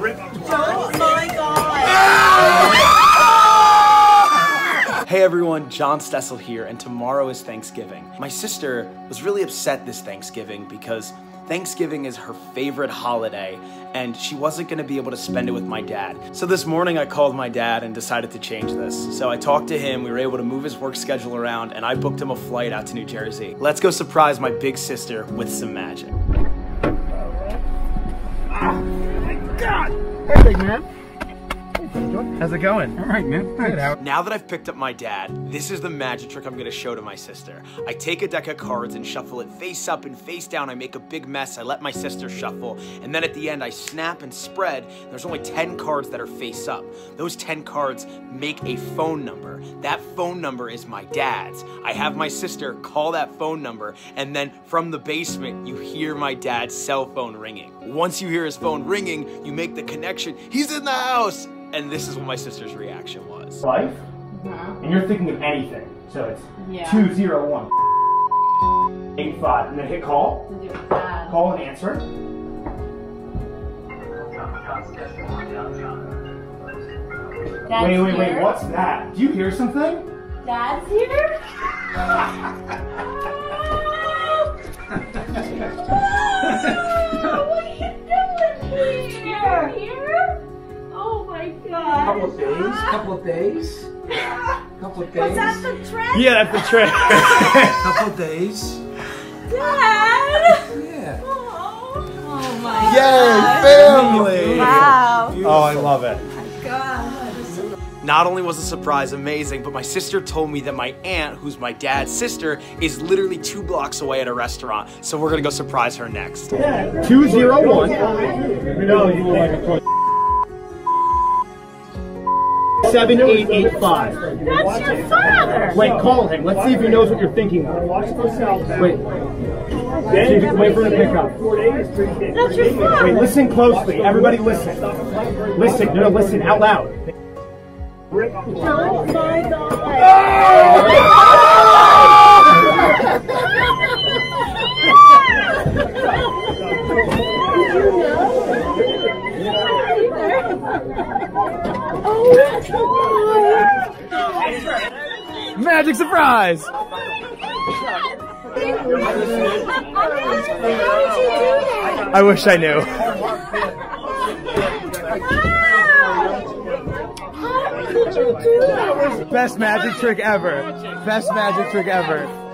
Oh my god! Hey everyone, John Stessel here, and tomorrow is Thanksgiving. My sister was really upset this Thanksgiving because Thanksgiving is her favorite holiday, and she wasn't gonna be able to spend it with my dad. So this morning I called my dad and decided to change this. So I talked to him, we were able to move his work schedule around, and I booked him a flight out to New Jersey. Let's go surprise my big sister with some magic. Man. How's it going? All right, man. Good. How- Now that I've picked up my dad, this is the magic trick I'm gonna show to my sister. I take a deck of cards and shuffle it face up and face down. I make a big mess. I let my sister shuffle. And then at the end, I snap and spread. There's only 10 cards that are face up. Those 10 cards make a phone number. That phone number is my dad's. I have my sister call that phone number, and then from the basement, you hear my dad's cell phone ringing. Once you hear his phone ringing, you make the connection. He's in the house! And this is what my sister's reaction was. Life, uh-huh. and you're thinking of anything. So it's Yeah. two zero one eight five, and then hit call. To do with that. Call and answer. Dad's wait, wait, wait. What's that? Do you hear something? Dad's here? Couple of days. Couple of days. Couple of days. Was that the trick? Yeah, that's the trick. Couple of days. Dad? Yeah. Oh, oh my Yay, family! Wow. Oh, I love it. God. Not only was the surprise amazing, but my sister told me that my aunt, who's my dad's sister, is literally two blocks away at a restaurant. So we're gonna go surprise her next. Two zero one. No, you look like a Seven eight eight five. That's your father. Wait, call him. Let's see if he knows what you're thinking of. Wait. See if wait for him to pick up. That's your father. Wait, listen closely. Everybody listen. Listen. No, no, listen out loud. Oh my god. Magic surprise! I wish I knew. Best magic trick ever. Best magic trick ever.